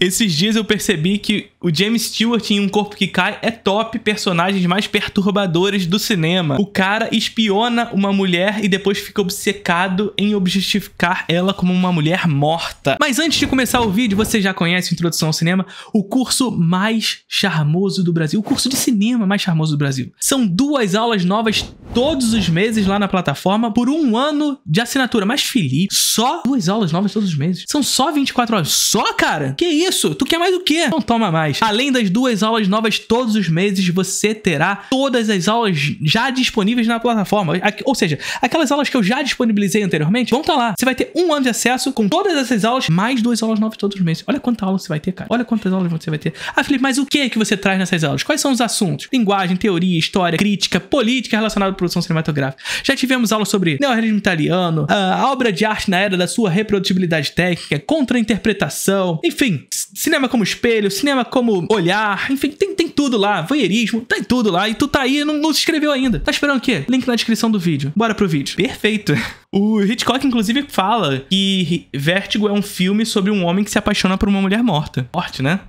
Esses dias eu percebi que o James Stewart em Um Corpo que Cai é top personagens mais perturbadores do cinema. O cara espiona uma mulher e depois fica obcecado em objetificar ela como uma mulher morta. Mas antes de começar o vídeo, você já conhece Introdução ao Cinema, o curso mais charmoso do Brasil, o curso de cinema mais charmoso do Brasil. São duas aulas novas todos os meses lá na plataforma por um ano de assinatura. Mas Felipe, só duas aulas novas todos os meses? São só 24 horas? Só, cara? Que isso? Tu quer mais o quê? Não toma mais. Além das duas aulas novas todos os meses, você terá todas as aulas já disponíveis na plataforma. Ou seja, aquelas aulas que eu já disponibilizei anteriormente vão estar tá lá. Você vai ter um ano de acesso com todas essas aulas, mais duas aulas novas todos os meses. Olha quanta aula você vai ter, cara. Olha quantas aulas você vai ter. Ah, Felipe, mas o que que você traz nessas aulas? Quais são os assuntos? Linguagem, teoria, história, crítica, política relacionada à produção cinematográfica. Já tivemos aulas sobre neorrealismo italiano, a obra de arte na era da sua reprodutibilidade técnica, contra-interpretação, enfim, cinema como espelho, cinema como olhar, enfim, tem, tem tudo lá, voyeurismo, tem tudo lá, e tu tá aí e não, não se inscreveu ainda. Tá esperando o quê? Link na descrição do vídeo. Bora pro vídeo. Perfeito. O Hitchcock, inclusive, fala que Vértigo é um filme sobre um homem que se apaixona por uma mulher morta. Forte, né?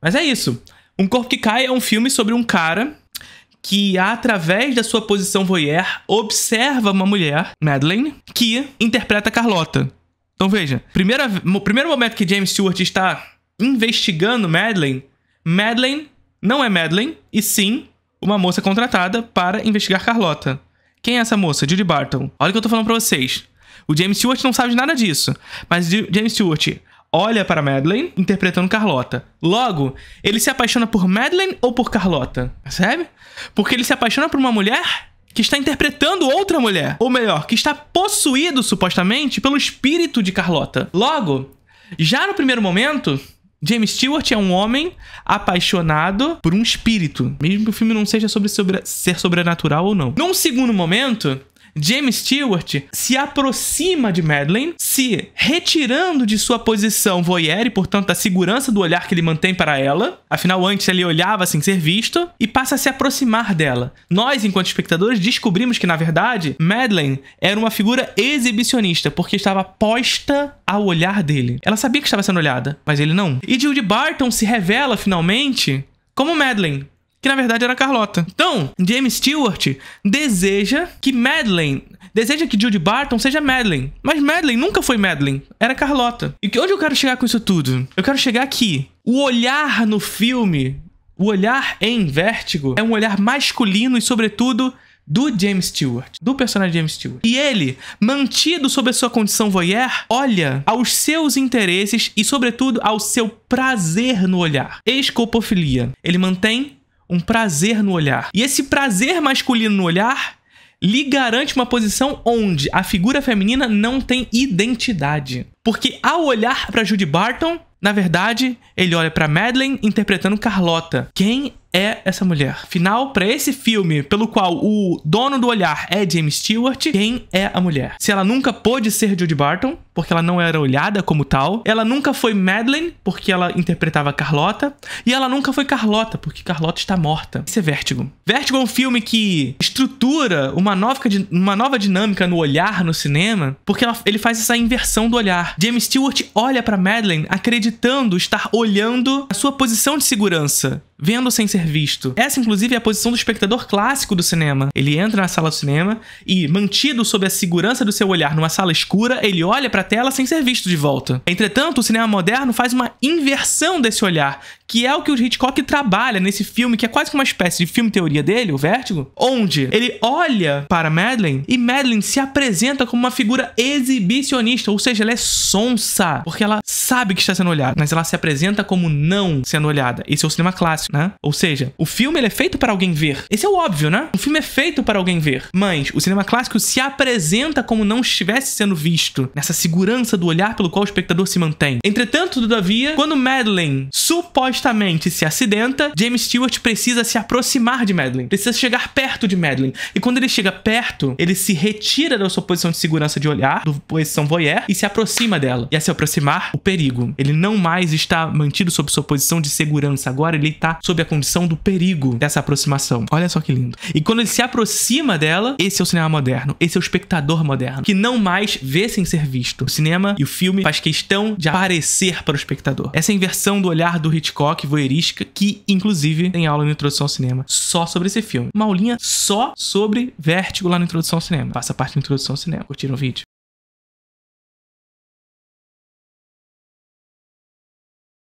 Mas é isso. Um Corpo que Cai é um filme sobre um cara que, através da sua posição voyeur, observa uma mulher, Madeleine, que interpreta Carlota. Então veja, primeira, no primeiro momento que James Stewart está investigando Madeleine, Madeleine não é Madeleine, e sim uma moça contratada para investigar Carlota. Quem é essa moça? Judy Barton. Olha o que eu tô falando pra vocês. O James Stewart não sabe de nada disso. Mas James Stewart olha para Madeleine interpretando Carlota. Logo, ele se apaixona por Madeleine ou por Carlota? Percebe? Porque ele se apaixona por uma mulher que está interpretando outra mulher. Ou melhor, que está possuído supostamente pelo espírito de Carlota. Logo, já no primeiro momento, James Stewart é um homem apaixonado por um espírito, mesmo que o filme não seja sobre, sobre ser sobrenatural ou não. Num segundo momento, James Stewart se aproxima de Madeleine, se retirando de sua posição voyeur e, portanto, da segurança do olhar que ele mantém para ela. Afinal, antes ele olhava sem ser visto e passa a se aproximar dela. Nós, enquanto espectadores, descobrimos que, na verdade, Madeleine era uma figura exibicionista, porque estava posta ao olhar dele. Ela sabia que estava sendo olhada, mas ele não. E Judy Barton se revela finalmente como Madeleine, que na verdade era Carlota. Então, James Stewart deseja que Madeleine, deseja que Judy Barton seja Madeleine, mas Madeleine nunca foi Madeleine, era Carlota. E onde eu quero chegar com isso tudo? Eu quero chegar aqui. O olhar no filme, o olhar em Vértigo, é um olhar masculino e, sobretudo, do James Stewart, do personagem James Stewart. E ele, mantido sob a sua condição voyeur, olha aos seus interesses e, sobretudo, ao seu prazer no olhar. Escopofilia. Ele mantém um prazer no olhar. E esse prazer masculino no olhar lhe garante uma posição onde a figura feminina não tem identidade. Porque ao olhar para Judy Barton, na verdade, ele olha para Madeleine interpretando Carlota. Quem é essa mulher? Final, para esse filme, pelo qual o dono do olhar é James Stewart, quem é a mulher? Se ela nunca pôde ser Judy Barton, porque ela não era olhada como tal, ela nunca foi Madeleine, porque ela interpretava Carlota, e ela nunca foi Carlota, porque Carlota está morta. Isso é Vértigo. Vértigo é um filme que estrutura uma nova, uma nova dinâmica no olhar no cinema, porque ela, ele faz essa inversão do olhar. James Stewart olha para Madeleine acreditando estar olhando a sua posição de segurança vendo sem ser visto. Essa, inclusive, é a posição do espectador clássico do cinema. Ele entra na sala do cinema e, mantido sob a segurança do seu olhar numa sala escura, ele olha para a tela sem ser visto de volta. Entretanto, o cinema moderno faz uma inversão desse olhar, que é o que o Hitchcock trabalha nesse filme, que é quase que uma espécie de filme teoria dele, o Vértigo, onde ele olha para Madeleine e Madeleine se apresenta como uma figura exibicionista, ou seja, ela é sonsa, porque ela sabe que está sendo olhada, mas ela se apresenta como não sendo olhada. Esse é o cinema clássico né? Ou seja, o filme é feito para alguém ver. Esse é o óbvio, né? O filme é feito para alguém ver. Mas o cinema clássico se apresenta como não estivesse sendo visto, nessa segurança do olhar pelo qual o espectador se mantém. Entretanto, todavia, quando Madeleine supostamente supostamente se acidenta, James Stewart precisa se aproximar de Madeline, precisa chegar perto de Madeline. E quando ele chega perto, ele se retira da sua posição de segurança de olhar, do posição voyeur, e se aproxima dela. E a se aproximar, o perigo. Ele não mais está mantido sob sua posição de segurança, agora ele está sob a condição do perigo dessa aproximação. Olha só que lindo. E quando ele se aproxima dela, esse é o cinema moderno, esse é o espectador moderno, que não mais vê sem ser visto. O cinema e o filme faz questão de aparecer para o espectador. Essa é inversão do olhar do Hitchcock voyeurística, que inclusive tem aula na introdução ao cinema só sobre esse filme. Uma aulinha só sobre Vértigo lá na introdução ao cinema. Faça parte da introdução ao cinema. Curtiram o vídeo?